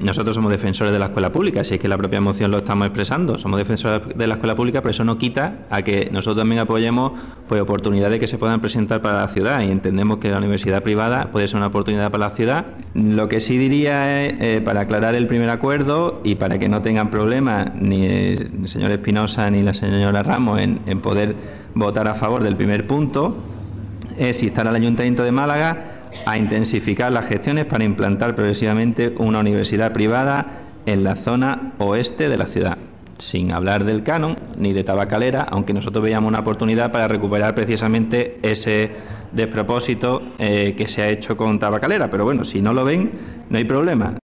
Nosotros somos defensores de la escuela pública, si es que la propia moción lo estamos expresando. Somos defensores de la escuela pública, pero eso no quita a que nosotros también apoyemos pues, oportunidades que se puedan presentar para la ciudad y entendemos que la universidad privada puede ser una oportunidad para la ciudad. Lo que sí diría es, eh, para aclarar el primer acuerdo y para que no tengan problemas ni el señor Espinosa ni la señora Ramos en, poder votar a favor del primer punto, es instar al Ayuntamiento de Málaga a intensificar las gestiones para implantar progresivamente una universidad privada en la zona oeste de la ciudad, sin hablar del canon ni de tabacalera, aunque nosotros veíamos una oportunidad para recuperar precisamente ese despropósito eh, que se ha hecho con tabacalera. Pero bueno, si no lo ven, no hay problema.